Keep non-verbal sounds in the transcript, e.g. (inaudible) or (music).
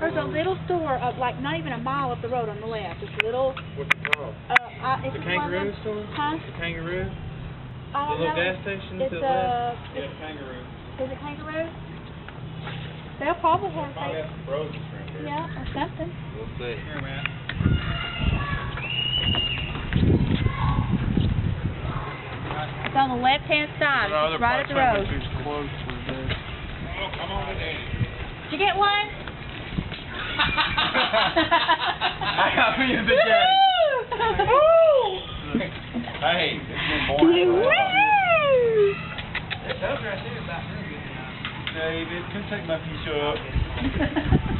There's a little store up, like, not even a mile up the road on the left. It's a little, What's it called? uh, I, it's The one of kangaroo them- store? Huh? The kangaroo? I The don't little know. gas station to It's the a, left? it's, kangaroo. is it kangaroo? They'll probably have, Probably have some frozen shrimp here. yeah, or something. We'll see. Here, man. It's on the left-hand side, it's right at the road. close for this. Oh, come on in. Did you get one? I got me a big daddy. Hey, it's been boring. Woo! David, come take my piece up. (laughs)